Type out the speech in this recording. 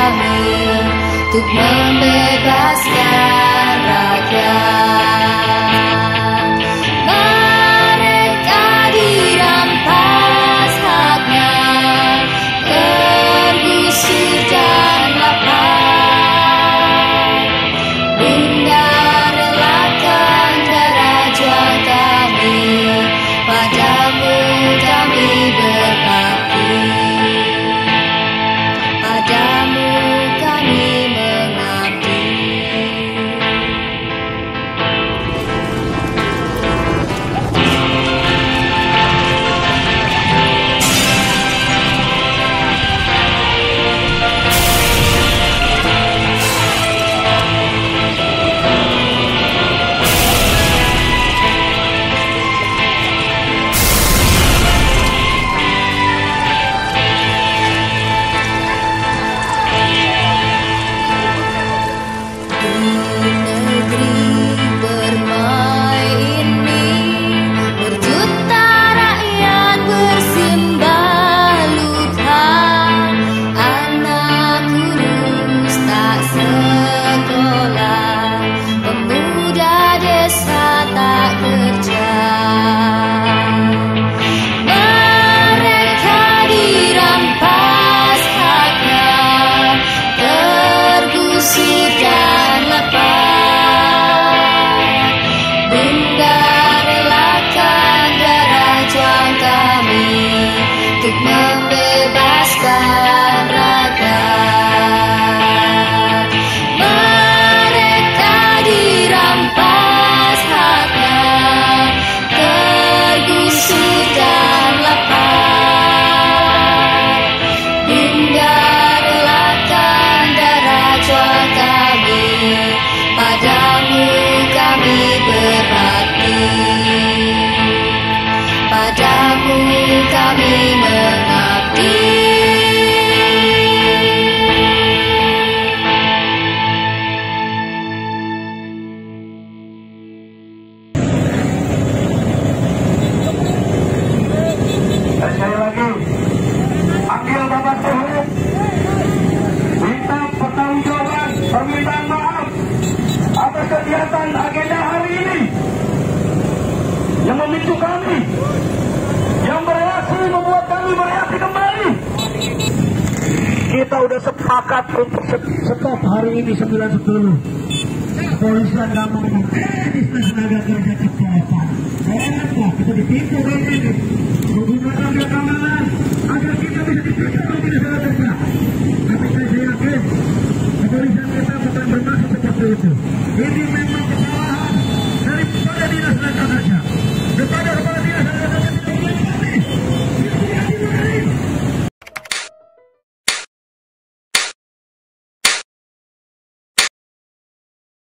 kami Untuk membebaskan rakyat. Padamu kami mengabdi. masyarakat untuk stop hari ini 9.10 polisian mau ini tenaga kerja kejahatan hebat kita ditipu ini. Menggunakan keamanan agar kita bisa dipercaya lagi di sana kerja tapi saya yakin kepolisian kita bukan bermaksud seperti itu. Ini memang kesalahan daripada dinas tenaga kerja. Kepada kepala dinas tenaga kerja.